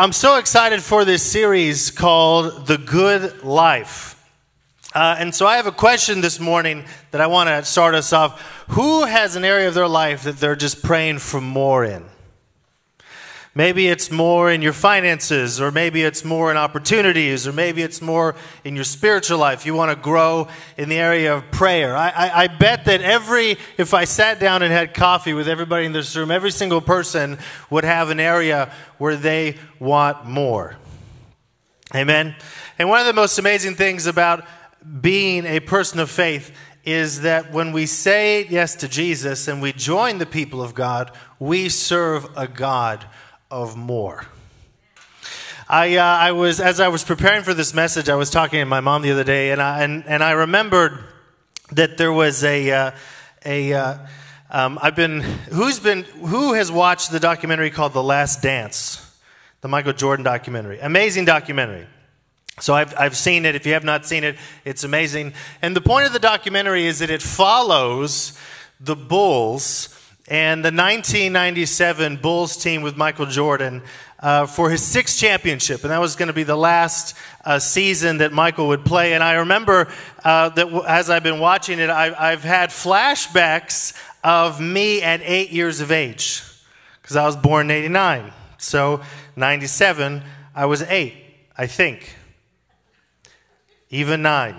I'm so excited for this series called The Good Life. Uh, and so I have a question this morning that I want to start us off. Who has an area of their life that they're just praying for more in? Maybe it's more in your finances, or maybe it's more in opportunities, or maybe it's more in your spiritual life. You want to grow in the area of prayer. I, I, I, bet that every, if I sat down and had coffee with everybody in this room, every single person would have an area where they want more. Amen. And one of the most amazing things about being a person of faith is that when we say yes to Jesus and we join the people of God, we serve a God of more. I, uh, I was, as I was preparing for this message, I was talking to my mom the other day, and I, and, and I remembered that there was a, uh, a uh, um, I've been, who's been, who has watched the documentary called The Last Dance? The Michael Jordan documentary. Amazing documentary. So I've, I've seen it. If you have not seen it, it's amazing. And the point of the documentary is that it follows the Bulls and the 1997 Bulls team with Michael Jordan uh, for his sixth championship. And that was going to be the last uh, season that Michael would play. And I remember uh, that w- as I've been watching it, I, I've had flashbacks of me at eight years of age because I was born in 89. So 97, I was eight, I think. Even nine.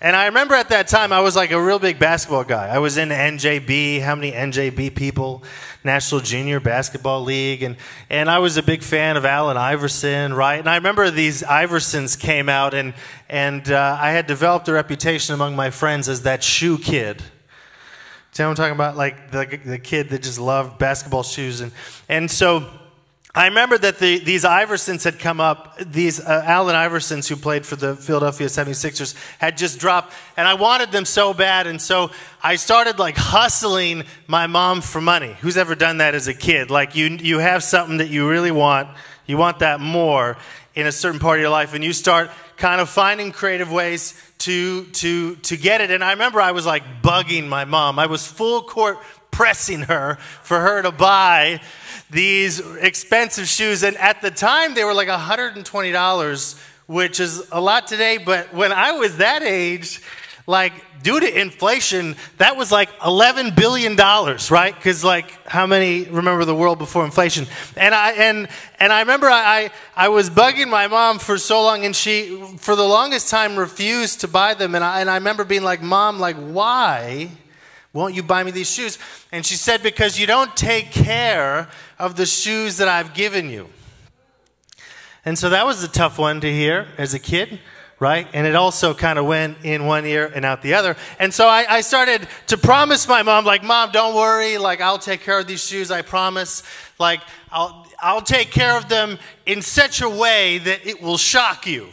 And I remember at that time, I was like a real big basketball guy. I was in NJB, how many NJB people? National Junior Basketball League. And, and I was a big fan of Allen Iverson, right? And I remember these Iversons came out, and, and uh, I had developed a reputation among my friends as that shoe kid. Do you know what I'm talking about? Like the, the kid that just loved basketball shoes. And, and so I remember that the, these Iversons had come up. These uh, Allen Iversons, who played for the Philadelphia 76ers, had just dropped, and I wanted them so bad. And so I started like hustling my mom for money. Who's ever done that as a kid? Like you, you have something that you really want, you want that more in a certain part of your life, and you start kind of finding creative ways to, to, to get it. And I remember I was like bugging my mom. I was full court pressing her for her to buy these expensive shoes. And at the time, they were like $120, which is a lot today. But when I was that age, like due to inflation, that was like $11 billion, right? Because like how many remember the world before inflation? And I, and, and I remember I, I was bugging my mom for so long and she, for the longest time, refused to buy them. And I, and I remember being like, Mom, like, why? Won't you buy me these shoes? And she said, Because you don't take care of the shoes that I've given you. And so that was a tough one to hear as a kid, right? And it also kind of went in one ear and out the other. And so I, I, started to promise my mom, like, Mom, don't worry. Like, I'll take care of these shoes, I promise. Like, I'll, I'll take care of them in such a way that it will shock you.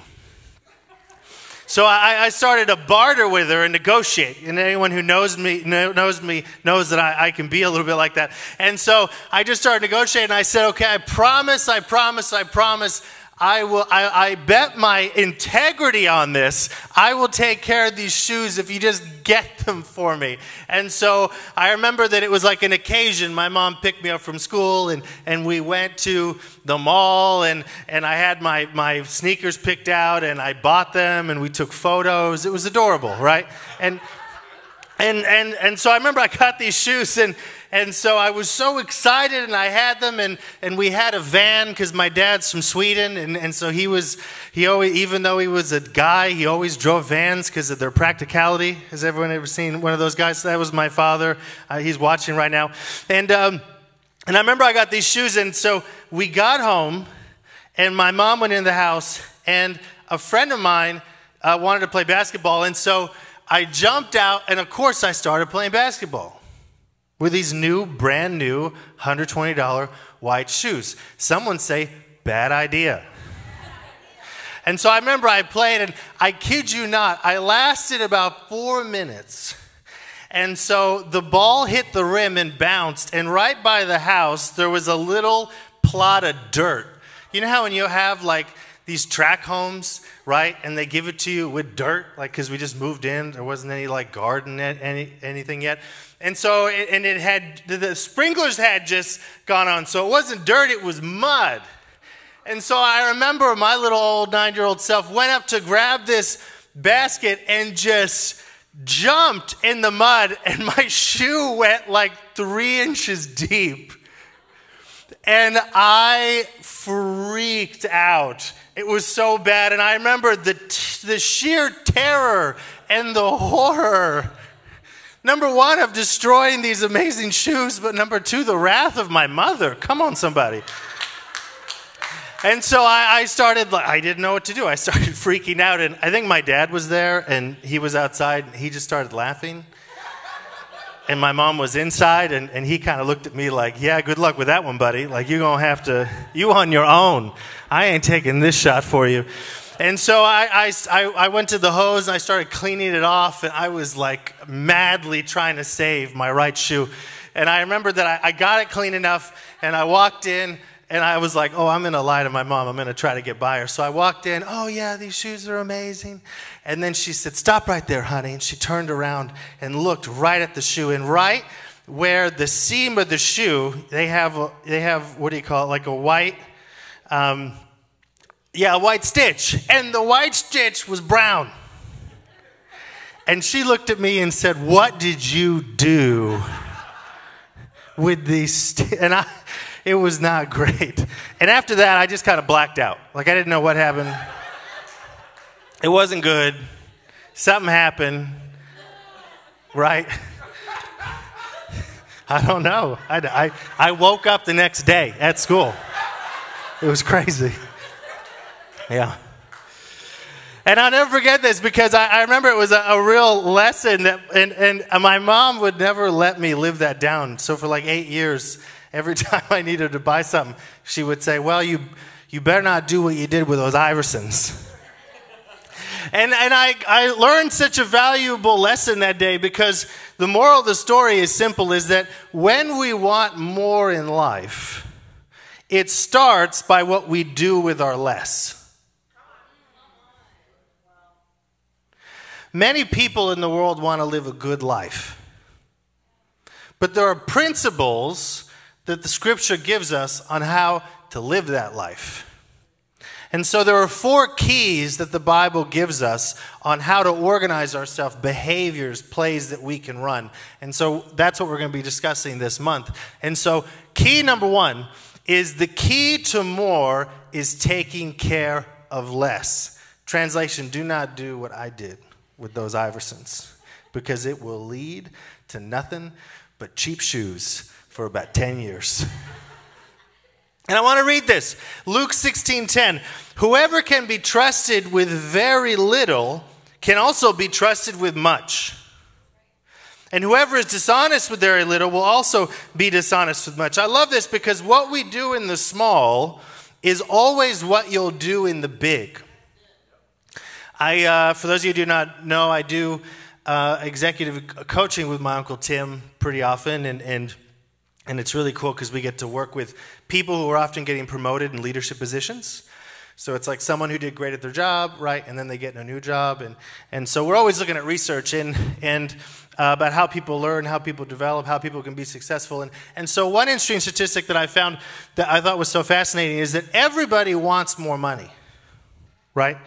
So I, I, started to barter with her and negotiate. And anyone who knows me knows me knows that I, I, can be a little bit like that. And so I just started negotiating. I said, "Okay, I promise, I promise, I promise I will I, I, bet my integrity on this. I will take care of these shoes if you just get them for me. And so I remember that it was like an occasion. My mom picked me up from school and, and we went to the mall and, and I had my, my sneakers picked out and I bought them and we took photos. It was adorable, right? And and and and so I remember I got these shoes and and so I was so excited and I had them and, and we had a van because my dad's from Sweden and, and so he was, he always, even though he was a guy, he always drove vans because of their practicality. Has everyone ever seen one of those guys? That was my father. Uh, he's watching right now. And, um, and I remember I got these shoes and so we got home and my mom went in the house and a friend of mine uh, wanted to play basketball and so I jumped out and of course I started playing basketball with these new, brand new $120 white shoes. Someone say, bad idea. and so I remember I played, and I kid you not, I lasted about four minutes. And so the ball hit the rim and bounced, and right by the house, there was a little plot of dirt. You know how when you have like these track homes, right? And they give it to you with dirt, like because we just moved in, there wasn't any like garden, any anything yet. And so, and it had, the sprinklers had just gone on. So it wasn't dirt, it was mud. And so I remember my little old nine year old self went up to grab this basket and just jumped in the mud, and my shoe went like three inches deep. And I freaked out. It was so bad. And I remember the, the sheer terror and the horror. Number one, of destroying these amazing shoes, but number two, the wrath of my mother. Come on, somebody. And so I, I, started, I didn't know what to do. I started freaking out. And I think my dad was there and he was outside and he just started laughing. And my mom was inside and, and he kind of looked at me like, yeah, good luck with that one, buddy. Like, you're going to have to, you on your own. I ain't taking this shot for you. And so I, I, I went to the hose and I started cleaning it off and I was like madly trying to save my right shoe. And I remember that I, I got it clean enough and I walked in and I was like, oh, I'm going to lie to my mom. I'm going to try to get by her. So I walked in, oh, yeah, these shoes are amazing. And then she said, stop right there, honey. And she turned around and looked right at the shoe. And right where the seam of the shoe, they have, they have what do you call it, like a white, um, yeah, a white stitch. And the white stitch was brown. And she looked at me and said, what did you do with these? St-? And I, it was not great. And after that, I just kind of blacked out. Like I didn't know what happened. It wasn't good. Something happened, right? I don't know. I, I, I woke up the next day at school. It was crazy. Yeah. And I'll never forget this because I, I remember it was a, a, real lesson that, and, and my mom would never let me live that down. So for like eight years, every time I needed to buy something, she would say, Well, you, you better not do what you did with those Iversons. and and I, I learned such a valuable lesson that day because the moral of the story is simple is that when we want more in life, it starts by what we do with our less. Many people in the world want to live a good life. But there are principles that the scripture gives us on how to live that life. And so there are four keys that the Bible gives us on how to organize ourselves, behaviors, plays that we can run. And so that's what we're going to be discussing this month. And so, key number one is the key to more is taking care of less. Translation Do not do what I did with those Iversons because it will lead to nothing but cheap shoes for about 10 years. And I want to read this. Luke 16:10. Whoever can be trusted with very little can also be trusted with much. And whoever is dishonest with very little will also be dishonest with much. I love this because what we do in the small is always what you'll do in the big. I, uh, for those of you who do not know, I do uh, executive coaching with my uncle Tim pretty often, and, and and it's really cool because we get to work with people who are often getting promoted in leadership positions. So it's like someone who did great at their job, right? And then they get a new job. And, and so we're always looking at research and, and uh, about how people learn, how people develop, how people can be successful. And, and so one interesting statistic that I found that I thought was so fascinating is that everybody wants more money, right?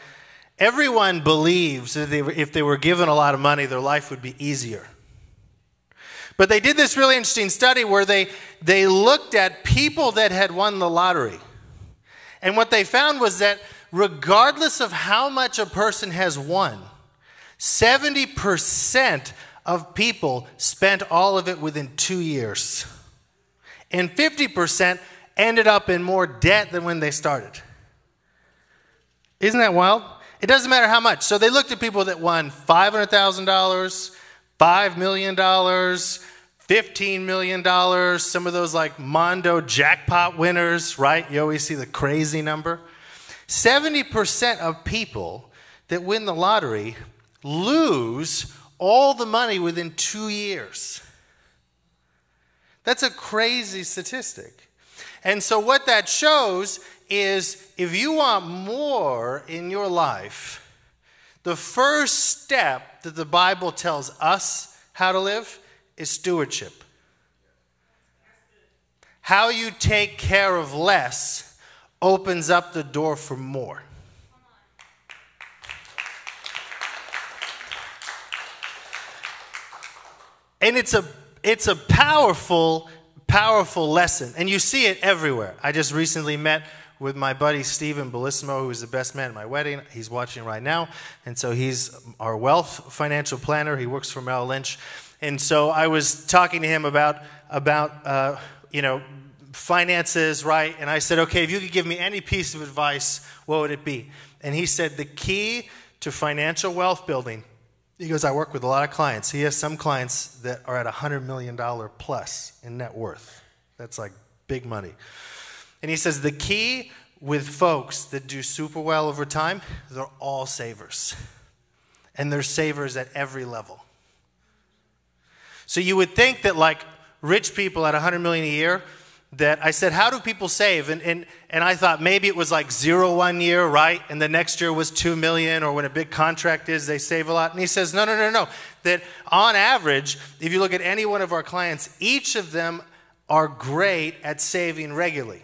Everyone believes that they, if they were given a lot of money, their life would be easier. But they did this really interesting study where they, they looked at people that had won the lottery. And what they found was that regardless of how much a person has won, 70% of people spent all of it within two years. And 50% ended up in more debt than when they started. Isn't that wild? It doesn't matter how much. So they looked at people that won $500,000, $5 million, $15 million, some of those like Mondo jackpot winners, right? You always see the crazy number. 70% of people that win the lottery lose all the money within two years. That's a crazy statistic. And so, what that shows is if you want more in your life, the first step that the Bible tells us how to live is stewardship. How you take care of less opens up the door for more. And it's a it's a powerful powerful lesson and you see it everywhere. I just recently met with my buddy Stephen Bellissimo, who is the best man at my wedding. He's watching right now. And so he's our wealth financial planner. He works for Merrill Lynch. And so I was talking to him about, about uh, you know, finances, right? And I said, okay, if you could give me any piece of advice, what would it be? And he said, the key to financial wealth building, he goes, I work with a lot of clients. He has some clients that are at $100 million plus in net worth. That's like big money. And he says the key with folks that do super well over time, they're all savers. And they're savers at every level. So you would think that like rich people at 100 million a year, that I said, how do people save? And, and, and I thought maybe it was like zero one year, right? And the next year was two million, or when a big contract is, they save a lot. And he says, no, no, no, no. That on average, if you look at any one of our clients, each of them are great at saving regularly.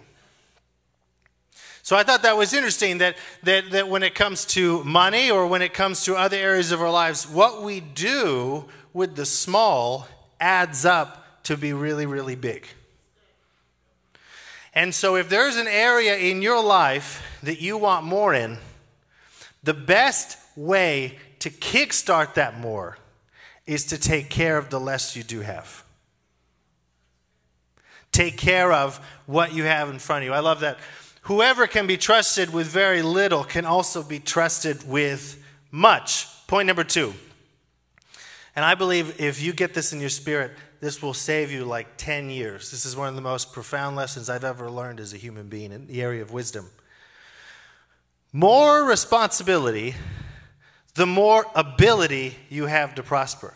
So I thought that was interesting that, that, that when it comes to money or when it comes to other areas of our lives, what we do with the small adds up to be really, really big. And so if there's an area in your life that you want more in, the best way to kickstart that more is to take care of the less you do have. Take care of what you have in front of you. I love that Whoever can be trusted with very little can also be trusted with much. Point number two. And I believe if you get this in your spirit, this will save you like 10 years. This is one of the most profound lessons I've ever learned as a human being in the area of wisdom. More responsibility, the more ability you have to prosper.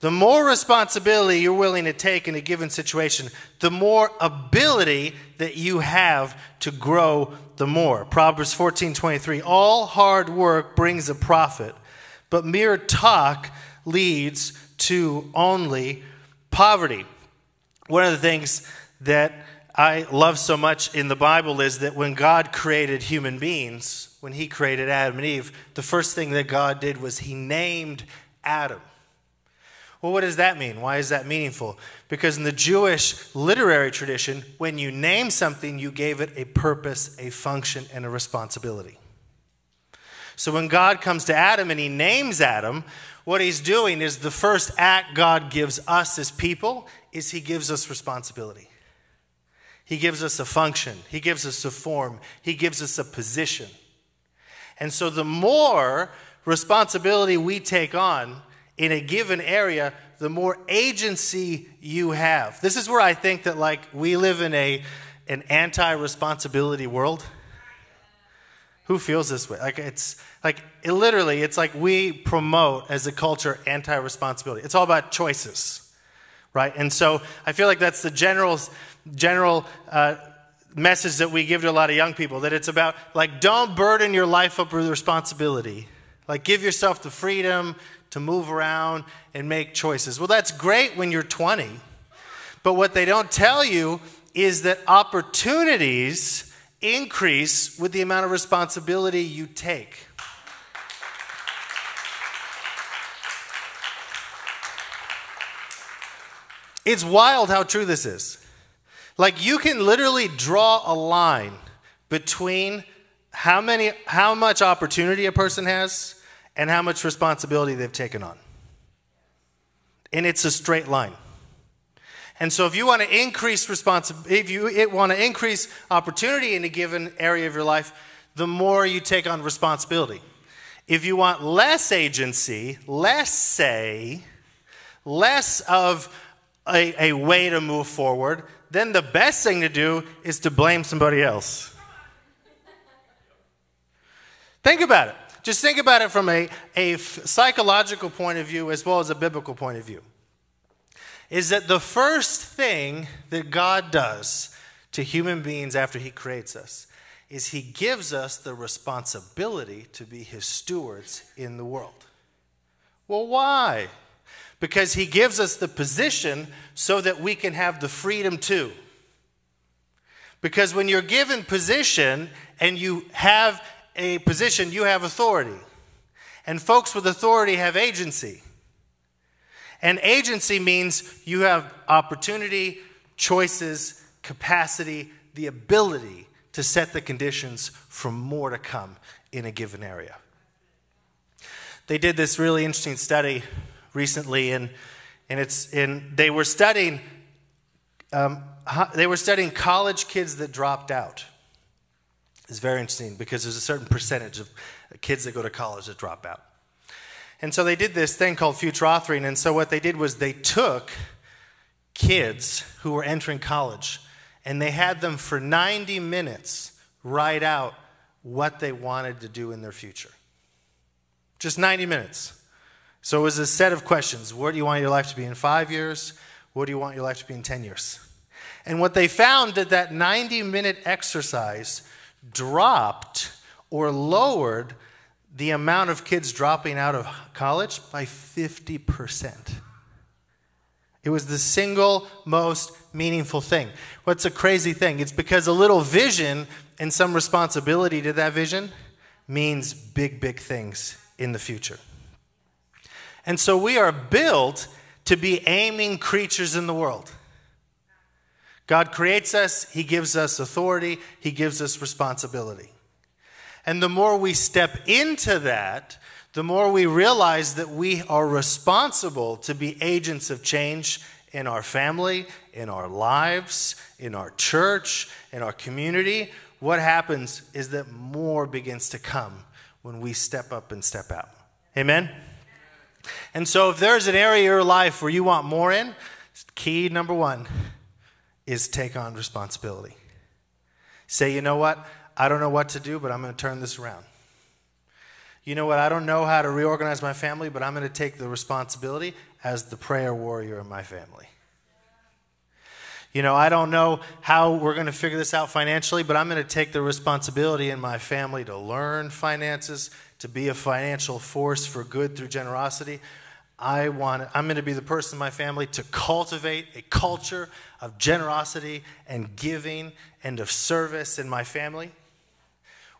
The more responsibility you're willing to take in a given situation, the more ability that you have to grow the more. Proverbs 14 23. All hard work brings a profit, but mere talk leads to only poverty. One of the things that I love so much in the Bible is that when God created human beings, when He created Adam and Eve, the first thing that God did was He named Adam. Well, what does that mean? Why is that meaningful? Because in the Jewish literary tradition, when you name something, you gave it a purpose, a function, and a responsibility. So when God comes to Adam and he names Adam, what he's doing is the first act God gives us as people is he gives us responsibility. He gives us a function, he gives us a form, he gives us a position. And so the more responsibility we take on, in a given area, the more agency you have. This is where I think that like we live in a an anti-responsibility world. Who feels this way? Like it's like it literally, it's like we promote as a culture anti-responsibility. It's all about choices, right? And so I feel like that's the general general uh, message that we give to a lot of young people that it's about like don't burden your life up with responsibility. Like give yourself the freedom to move around and make choices. Well, that's great when you're 20. But what they don't tell you is that opportunities increase with the amount of responsibility you take. It's wild how true this is. Like you can literally draw a line between how many how much opportunity a person has and how much responsibility they've taken on. And it's a straight line. And so if you want to increase responsibility, if you want to increase opportunity in a given area of your life, the more you take on responsibility. If you want less agency, less say, less of a, a way to move forward, then the best thing to do is to blame somebody else. Think about it. Just think about it from a, a psychological point of view as well as a biblical point of view. Is that the first thing that God does to human beings after He creates us is He gives us the responsibility to be His stewards in the world. Well, why? Because He gives us the position so that we can have the freedom to. Because when you're given position and you have a position, you have authority. And folks with authority have agency. And agency means you have opportunity, choices, capacity, the ability to set the conditions for more to come in a given area. They did this really interesting study recently, and, and it's in, they were studying um, they were studying college kids that dropped out. It's very interesting because there's a certain percentage of kids that go to college that drop out. And so they did this thing called future authoring. And so what they did was they took kids who were entering college and they had them for 90 minutes write out what they wanted to do in their future. Just 90 minutes. So it was a set of questions. What do you want your life to be in five years? What do you want your life to be in 10 years? And what they found that that 90 minute exercise dropped or lowered the amount of kids dropping out of college by 50%. It was the single most meaningful thing. What's a crazy thing? It's because a little vision and some responsibility to that vision means big, big things in the future. And so we are built to be aiming creatures in the world. God creates us, He gives us authority, He gives us responsibility. And the more we step into that, the more we realize that we are responsible to be agents of change in our family, in our lives, in our church, in our community. What happens is that more begins to come when we step up and step out. Amen? And so, if there's an area of your life where you want more in, key number one is take on responsibility. Say, you know what? I don't know what to do, but I'm going to turn this around. You know what? I don't know how to reorganize my family, but I'm going to take the responsibility as the prayer warrior in my family. You know, I don't know how we're going to figure this out financially, but I'm going to take the responsibility in my family to learn finances, to be a financial force for good through generosity. I want I'm going to be the person in my family to cultivate a culture of generosity and giving and of service in my family.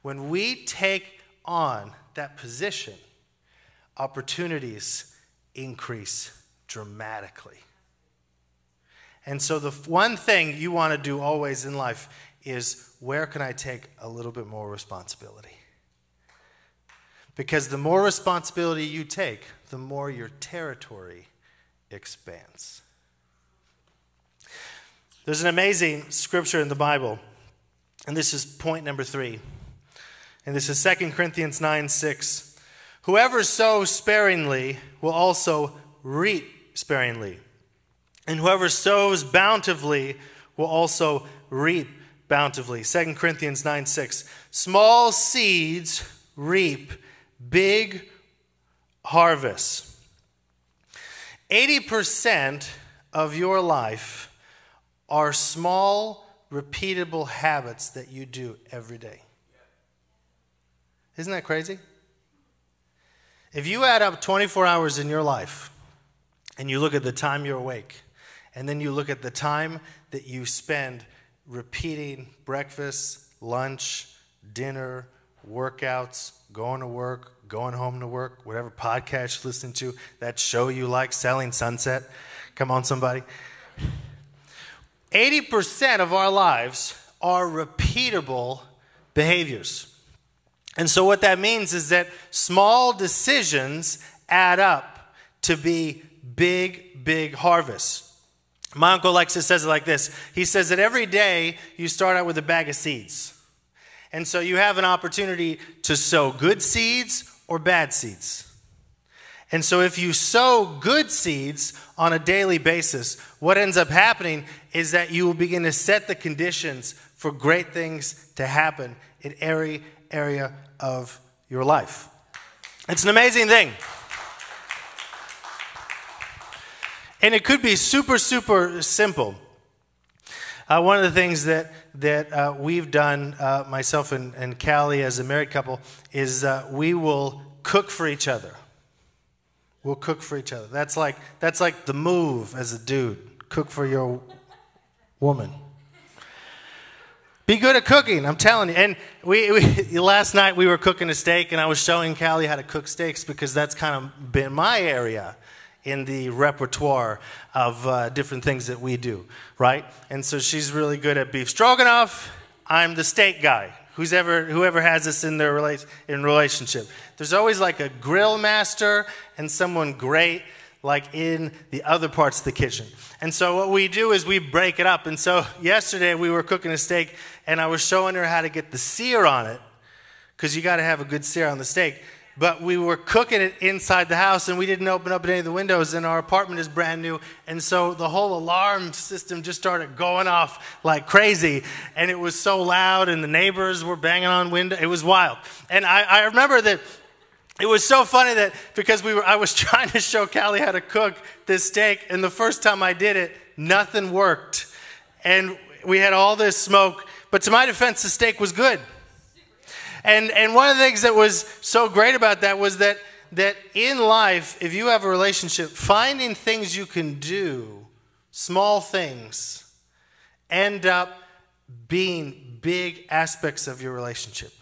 When we take on that position, opportunities increase dramatically. And so, the one thing you want to do always in life is where can I take a little bit more responsibility? Because the more responsibility you take, the more your territory expands. There's an amazing scripture in the Bible, and this is point number three. And this is 2 Corinthians 9 6. Whoever sows sparingly will also reap sparingly. And whoever sows bountifully will also reap bountifully. 2 Corinthians 9 6. Small seeds reap big harvests. 80% of your life are small, repeatable habits that you do every day. Isn't that crazy? If you add up 24 hours in your life and you look at the time you're awake, and then you look at the time that you spend repeating breakfast, lunch, dinner, workouts, going to work, going home to work, whatever podcast you listen to, that show you like, Selling Sunset. Come on, somebody. 80% of our lives are repeatable behaviors. And so, what that means is that small decisions add up to be big, big harvests. My uncle to says it like this. He says that every day you start out with a bag of seeds. And so you have an opportunity to sow good seeds or bad seeds. And so, if you sow good seeds on a daily basis, what ends up happening is that you will begin to set the conditions for great things to happen in every area of your life. It's an amazing thing. And it could be super, super simple. Uh, one of the things that, that uh, we've done, uh, myself and, and Callie as a married couple, is uh, we will cook for each other. We'll cook for each other. That's like, that's like the move as a dude cook for your woman. Be good at cooking, I'm telling you. And we, we, last night we were cooking a steak, and I was showing Callie how to cook steaks because that's kind of been my area in the repertoire of uh, different things that we do, right? And so she's really good at beef stroganoff. I'm the steak guy. Who's ever, whoever has this in their rela- in relationship, there's always like a grill master and someone great like in the other parts of the kitchen. And so what we do is we break it up. And so yesterday we were cooking a steak and I was showing her how to get the sear on it because you got to have a good sear on the steak. But we were cooking it inside the house and we didn't open up any of the windows and our apartment is brand new. And so the whole alarm system just started going off like crazy. And it was so loud and the neighbors were banging on windows. It was wild. And I, I remember that it was so funny that because we were, I was trying to show Callie how to cook this steak, and the first time I did it, nothing worked. And we had all this smoke, but to my defense, the steak was good. And, and one of the things that was so great about that was that, that in life, if you have a relationship, finding things you can do, small things, end up being big aspects of your relationship.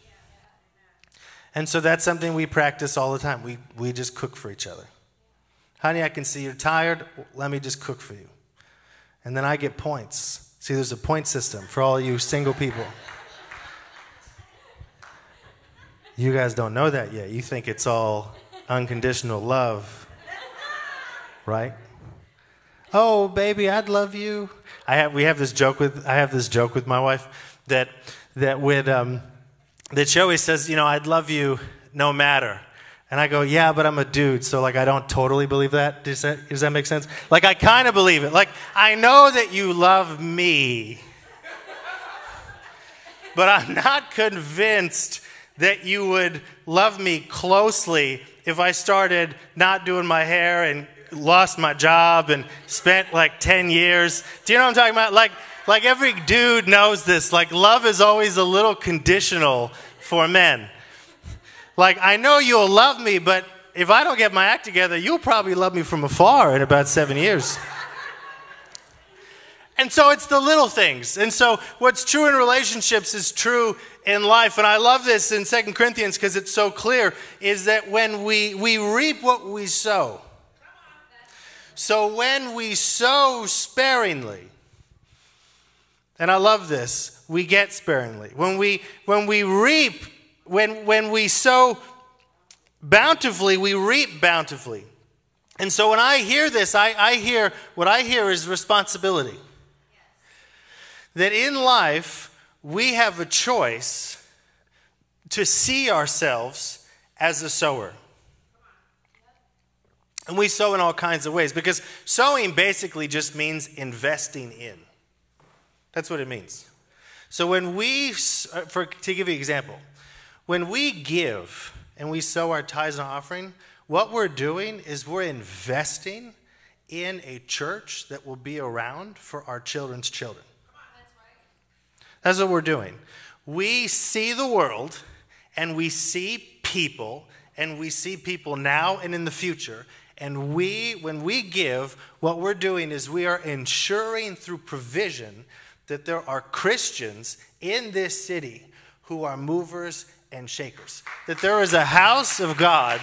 And so that's something we practice all the time. We, we just cook for each other. Honey, I can see you're tired. Let me just cook for you. And then I get points. See, there's a point system for all you single people. You guys don't know that yet. You think it's all unconditional love, right? Oh, baby, I'd love you. I have, we have this joke with, I have this joke with my wife that, that with, um, that she always says, you know, I'd love you no matter. And I go, yeah, but I'm a dude, so like I don't totally believe that. Does that, does that make sense? Like I kind of believe it. Like I know that you love me, but I'm not convinced that you would love me closely if I started not doing my hair and lost my job and spent like 10 years. Do you know what I'm talking about? Like, like every dude knows this. Like love is always a little conditional for men. Like, I know you'll love me, but if I don't get my act together, you'll probably love me from afar in about seven years. And so it's the little things. And so what's true in relationships is true in life. And I love this in Second Corinthians because it's so clear is that when we, we reap what we sow. So when we sow sparingly, and I love this, we get sparingly. When we, when we reap, when, when we sow bountifully, we reap bountifully. And so when I hear this, I, I hear what I hear is responsibility. That in life, we have a choice to see ourselves as a sower. And we sow in all kinds of ways because sowing basically just means investing in. That's what it means. So when we, uh, for, to give you an example, when we give and we sow our tithes and offering, what we're doing is we're investing in a church that will be around for our children's children. That's what we're doing. We see the world and we see people and we see people now and in the future. And we, when we give, what we're doing is we are ensuring through provision that there are Christians in this city who are movers and shakers. That there is a house of God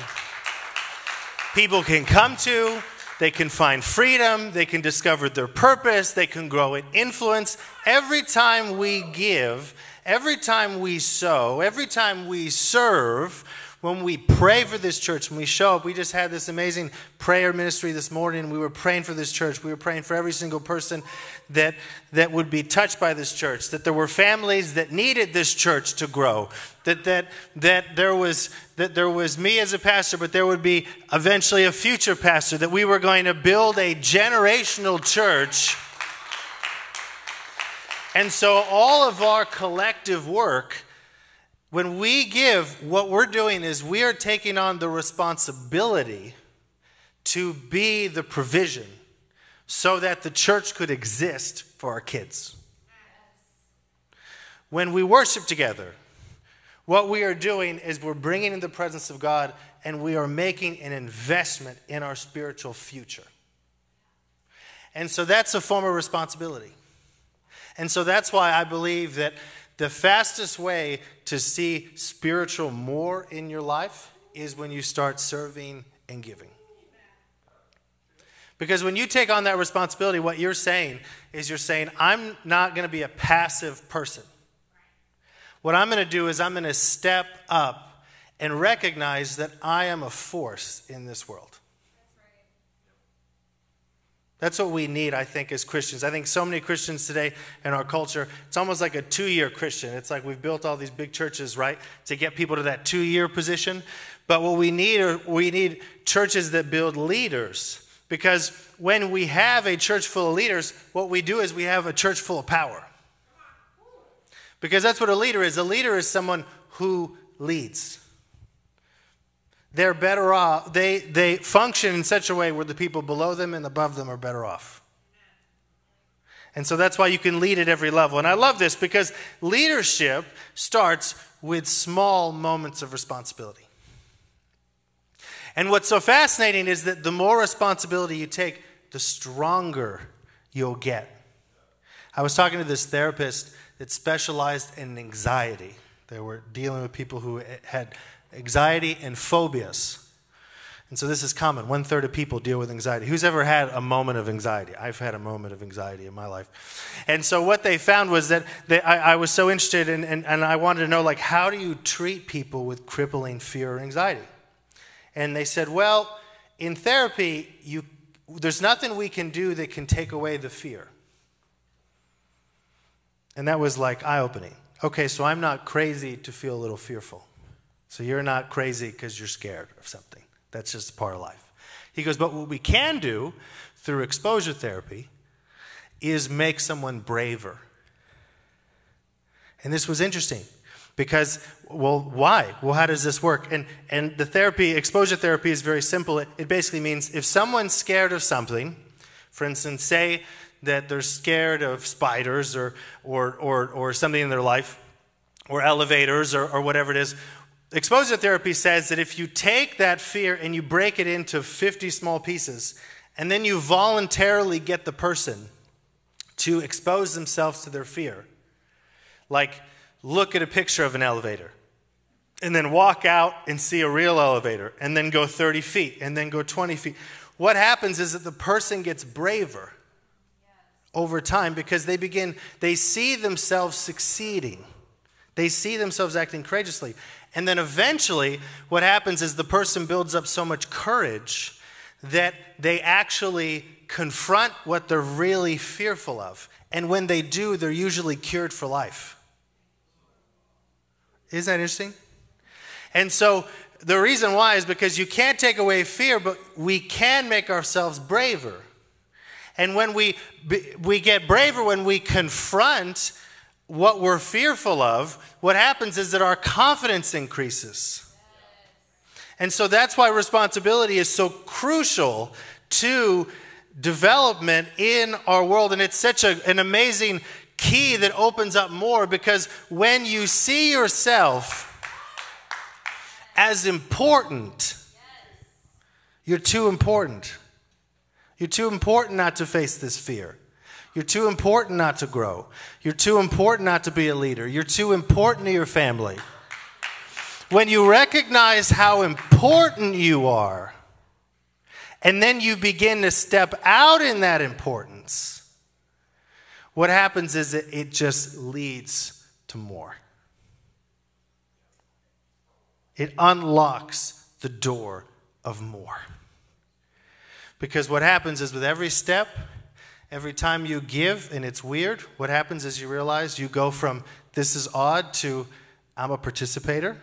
people can come to, they can find freedom, they can discover their purpose, they can grow in influence. Every time we give, every time we sow, every time we serve, when we pray for this church, when we show up, we just had this amazing prayer ministry this morning. We were praying for this church. We were praying for every single person that, that would be touched by this church, that there were families that needed this church to grow, that, that, that, there was, that there was me as a pastor, but there would be eventually a future pastor, that we were going to build a generational church. And so all of our collective work when we give, what we're doing is we are taking on the responsibility to be the provision so that the church could exist for our kids. When we worship together, what we are doing is we're bringing in the presence of God and we are making an investment in our spiritual future. And so that's a form of responsibility. And so that's why I believe that the fastest way to see spiritual more in your life is when you start serving and giving. Because when you take on that responsibility, what you're saying is you're saying, I'm not going to be a passive person. What I'm going to do is I'm going to step up and recognize that I am a force in this world. That's what we need, I think, as Christians. I think so many Christians today in our culture, it's almost like a two year Christian. It's like we've built all these big churches, right, to get people to that two year position. But what we need are we need churches that build leaders. Because when we have a church full of leaders, what we do is we have a church full of power. Because that's what a leader is. A leader is someone who leads. They're better off. They, they function in such a way where the people below them and above them are better off. And so that's why you can lead at every level. And I love this because leadership starts with small moments of responsibility. And what's so fascinating is that the more responsibility you take, the stronger you'll get. I was talking to this therapist that specialized in anxiety. They were dealing with people who had anxiety and phobias. And so this is common. One third of people deal with anxiety. Who's ever had a moment of anxiety? I've had a moment of anxiety in my life. And so what they found was that they, I, I, was so interested in, and, and I wanted to know, like, how do you treat people with crippling fear or anxiety? And they said, well, in therapy, you, there's nothing we can do that can take away the fear. And that was like eye opening. Okay, so I'm not crazy to feel a little fearful. So you're not crazy because you're scared of something. That's just part of life. He goes, but what we can do through exposure therapy is make someone braver. And this was interesting because, well, why? Well, how does this work? And, and the therapy, exposure therapy, is very simple. It, it basically means if someone's scared of something, for instance, say that they're scared of spiders or, or, or, or something in their life, or elevators or, or whatever it is. Exposure therapy says that if you take that fear and you break it into 50 small pieces, and then you voluntarily get the person to expose themselves to their fear, like look at a picture of an elevator, and then walk out and see a real elevator, and then go 30 feet, and then go 20 feet. What happens is that the person gets braver over time because they begin, they see themselves succeeding. They see themselves acting courageously. And then eventually, what happens is the person builds up so much courage that they actually confront what they're really fearful of. And when they do, they're usually cured for life. Isn't that interesting? And so the reason why is because you can't take away fear, but we can make ourselves braver. And when we, we get braver, when we confront what we're fearful of, what happens is that our confidence increases. And so that's why responsibility is so crucial to development in our world. And it's such a, an amazing key that opens up more because when you see yourself as important, you're too important. You're too important not to face this fear. You're too important not to grow. You're too important not to be a leader. You're too important to your family. When you recognize how important you are, and then you begin to step out in that importance, what happens is that it just leads to more. It unlocks the door of more. Because what happens is with every step, every time you give, and it's weird, what happens is you realize you go from this is odd to I'm a participator.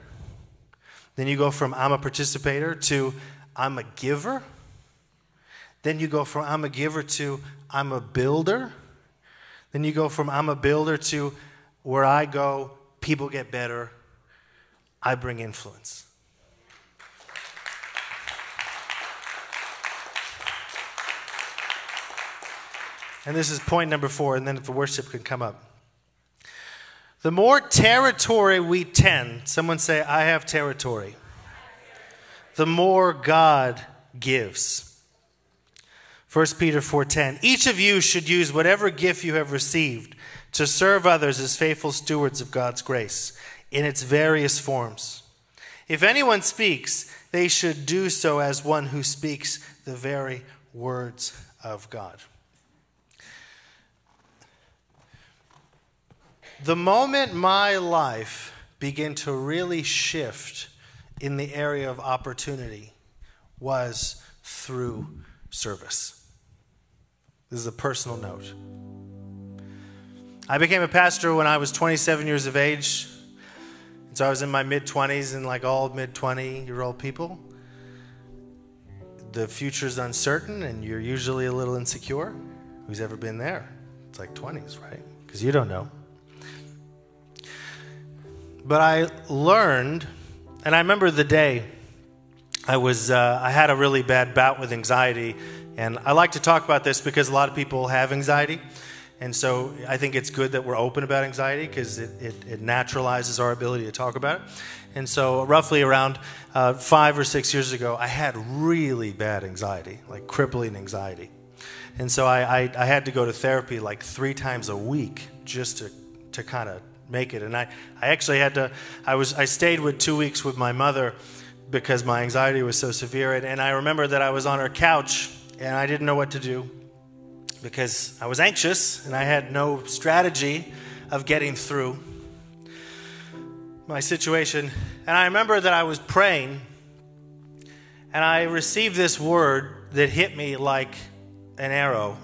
Then you go from I'm a participator to I'm a giver. Then you go from I'm a giver to I'm a builder. Then you go from I'm a builder to where I go, people get better, I bring influence. And this is point number four, and then if the worship can come up. The more territory we tend, someone say, I have territory, the more God gives. 1 Peter 4:10 Each of you should use whatever gift you have received to serve others as faithful stewards of God's grace in its various forms. If anyone speaks, they should do so as one who speaks the very words of God. The moment my life began to really shift in the area of opportunity was through service. This is a personal note. I became a pastor when I was 27 years of age. So I was in my mid 20s, and like all mid 20 year old people, the future's uncertain and you're usually a little insecure. Who's ever been there? It's like 20s, right? Because you don't know. But I learned, and I remember the day I was, uh, I had a really bad bout with anxiety, and I like to talk about this because a lot of people have anxiety. And so I think it's good that we're open about anxiety because it, it, it, naturalizes our ability to talk about it. And so, roughly around uh, five or six years ago, I had really bad anxiety, like crippling anxiety. And so I, I, I had to go to therapy like three times a week just to, to kind of make it. And I, I actually had to, I, was, I stayed with two weeks with my mother because my anxiety was so severe. And, and I remember that I was on her couch and I didn't know what to do because I was anxious and I had no strategy of getting through my situation. And I remember that I was praying and I received this word that hit me like an arrow.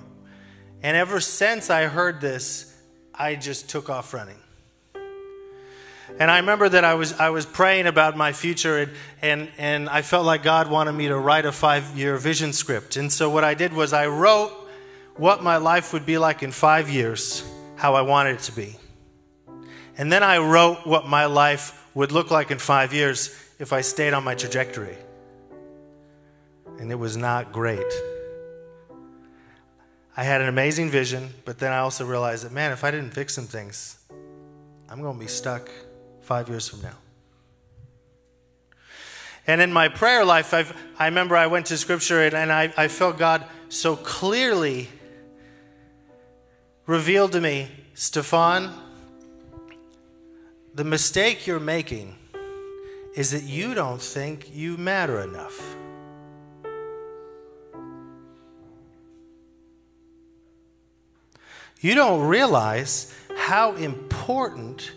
And ever since I heard this, I just took off running. And I remember that I was, I was praying about my future, and, and, and I felt like God wanted me to write a five year vision script. And so what I did was I wrote what my life would be like in five years, how I wanted it to be. And then I wrote what my life would look like in five years if I stayed on my trajectory. And it was not great. I had an amazing vision, but then I also realized that, man, if I didn't fix some things, I'm going to be stuck five years from now. And in my prayer life, I've, i remember I went to scripture and, and I, I felt God so clearly revealed to me, Stefan, the mistake you're making is that you don't think you matter enough. You don't realize how important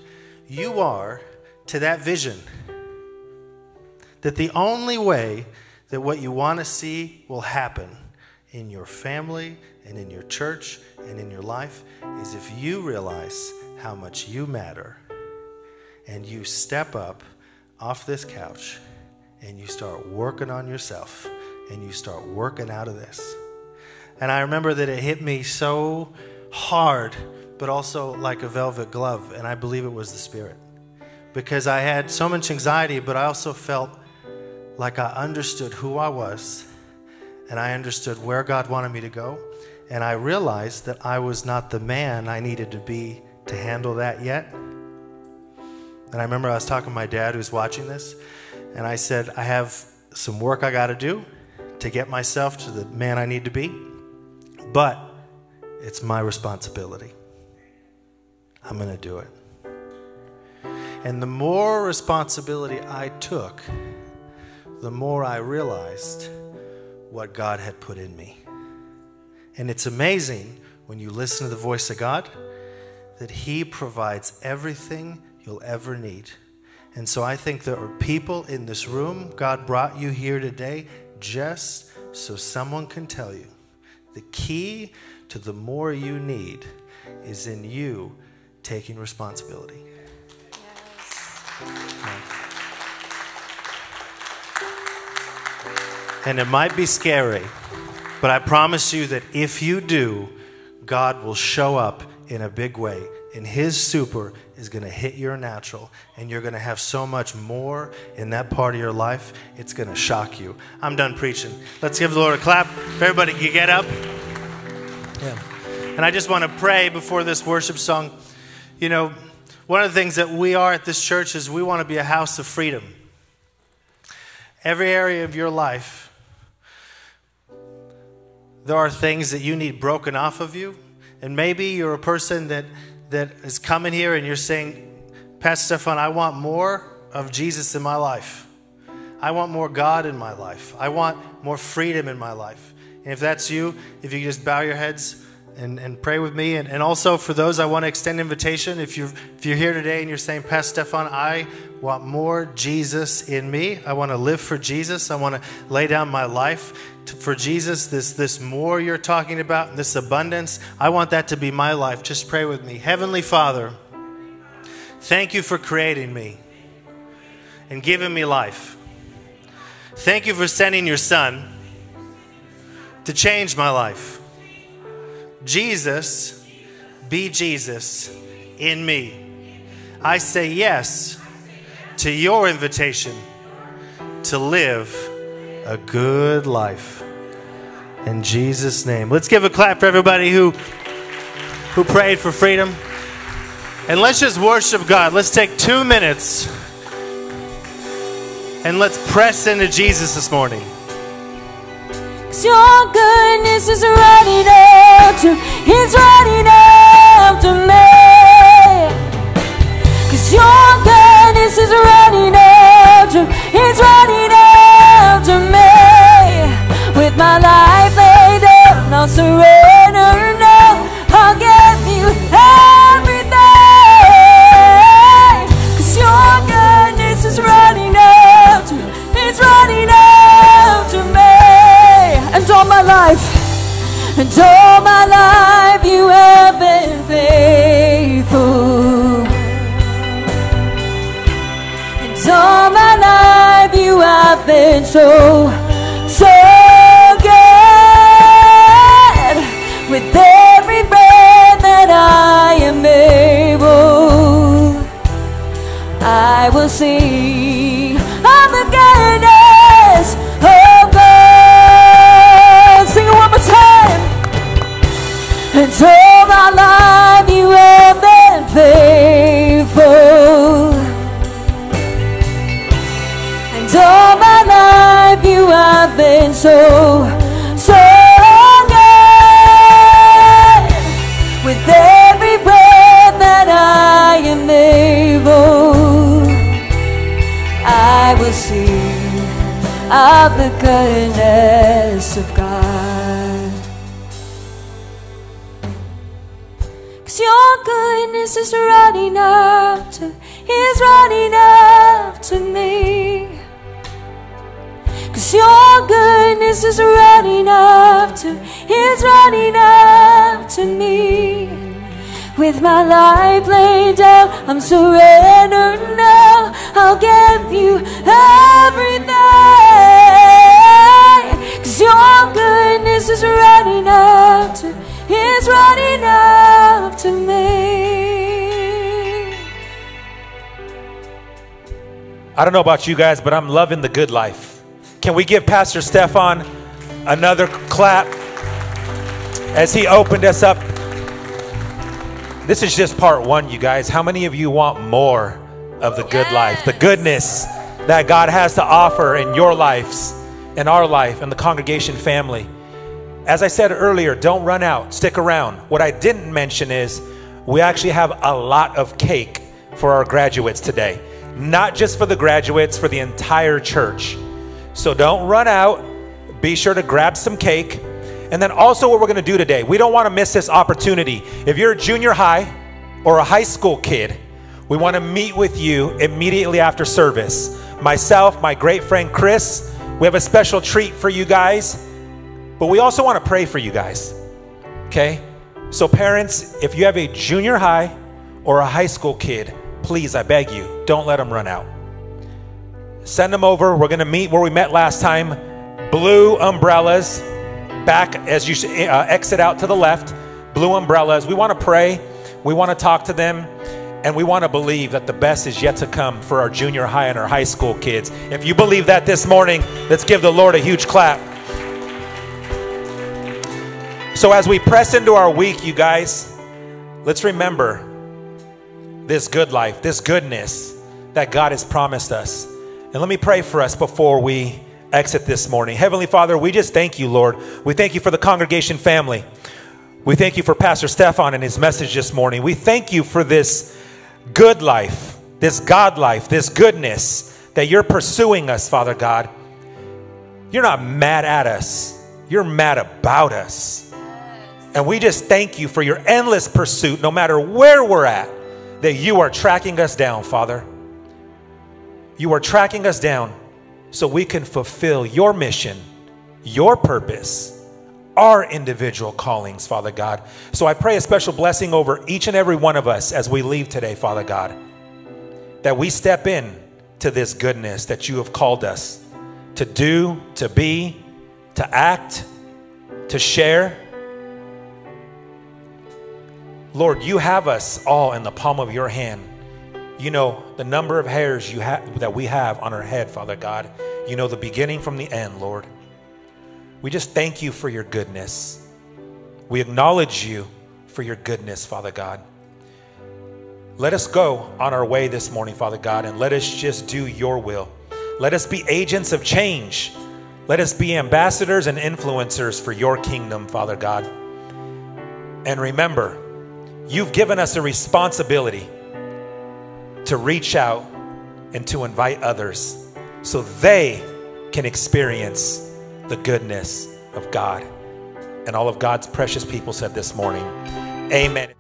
you are to that vision. That the only way that what you want to see will happen in your family and in your church and in your life is if you realize how much you matter and you step up off this couch and you start working on yourself and you start working out of this. And I remember that it hit me so hard but also like a velvet glove. And I believe it was the Spirit. Because I had so much anxiety, but I also felt like I understood who I was and I understood where God wanted me to go. And I realized that I was not the man I needed to be to handle that yet. And I remember I was talking to my dad who's watching this, and I said, I have some work I got to do to get myself to the man I need to be, but it's my responsibility. I'm going to do it. And the more responsibility I took, the more I realized what God had put in me. And it's amazing when you listen to the voice of God that He provides everything you'll ever need. And so I think there are people in this room, God brought you here today just so someone can tell you the key to the more you need is in you taking responsibility. Yes. And it might be scary, but I promise you that if you do, God will show up in a big way. And His super is going to hit your natural, and you're going to have so much more in that part of your life, it's going to shock you. I'm done preaching. Let's give the Lord a clap. Everybody, you get up. Yeah. And I just want to pray before this worship song. You know, one of the things that we are at this church is we want to be a house of freedom. Every area of your life, there are things that you need broken off of you. And maybe you're a person that that is coming here and you're saying, Pastor Stefan, I want more of Jesus in my life. I want more God in my life. I want more freedom in my life. And if that's you, if you just bow your heads and, and pray with me. And, and also for those, I want to extend invitation. If you're, if you're here today and you're saying, Pastor Stefan, I want more Jesus in me. I want to live for Jesus. I want to lay down my life to, for Jesus. This, this more you're talking about, this abundance, I want that to be my life. Just pray with me. Heavenly Father, thank you for creating me and giving me life. Thank you for sending your son to change my life. Jesus, be Jesus in me. I say yes to your invitation to live a good life. In Jesus' name. Let's give a clap for everybody who, who prayed for freedom. And let's just worship God. Let's take two minutes and let's press into Jesus this morning. Your goodness is running after, it's running after me. Cause your goodness is running after, it's running after me. With my life laid down, I'll surrender and all my life you have been faithful. And all my life you have been so, so, so good. With every breath that I am able, I will sing of the goodness of God. Cause your goodness is running after, is running after me. Cause your goodness is running after, is running after me. With my life laid down, I'm surrendered now. I'll give you everything. Cause your goodness is running after, is running after me. I don't know about you guys, but I'm loving the good life. Can we give Pastor Stefan another clap as he opened us up? This is just part one, you guys. How many of you want more of the good life, the goodness that God has to offer in your lives, in our life, in the congregation family? As I said earlier, don't run out, stick around. What I didn't mention is we actually have a lot of cake for our graduates today. Not just for the graduates, for the entire church. So don't run out. Be sure to grab some cake. And then also, what we're going to do today, we don't want to miss this opportunity. If you're a junior high or a high school kid, we want to meet with you immediately after service. Myself, my great friend Chris, we have a special treat for you guys, but we also want to pray for you guys. Okay? So, parents, if you have a junior high or a high school kid, please, I beg you, don't let them run out. Send them over. We're going to meet where we met last time. Blue umbrellas back as you uh, exit out to the left. Blue umbrellas. We want to pray. We want to talk to them. And we want to believe that the best is yet to come for our junior high and our high school kids. If you believe that this morning, let's give the Lord a huge clap. So, as we press into our week, you guys, let's remember this good life, this goodness that God has promised us. And let me pray for us before we exit this morning. Heavenly Father, we just thank you, Lord. We thank you for the congregation family. We thank you for Pastor Stefan and his message this morning. We thank you for this good life, this God life, this goodness that you're pursuing us, Father God. You're not mad at us, you're mad about us. And we just thank you for your endless pursuit, no matter where we're at, that you are tracking us down, Father. You are tracking us down so we can fulfill your mission, your purpose our individual callings, Father God. So I pray a special blessing over each and every one of us as we leave today, Father God, that we step in to this goodness that you have called us to do, to be, to act, to share. Lord, you have us all in the palm of your hand. You know the number of hairs you have that we have on our head, Father God. You know the beginning from the end, Lord. We just thank you for your goodness. We acknowledge you for your goodness, Father God. Let us go on our way this morning, Father God, and let us just do your will. Let us be agents of change. Let us be ambassadors and influencers for your kingdom, Father God. And remember, you've given us a responsibility to reach out and to invite others so they can experience the goodness of God. And all of God's precious people said this morning, Amen.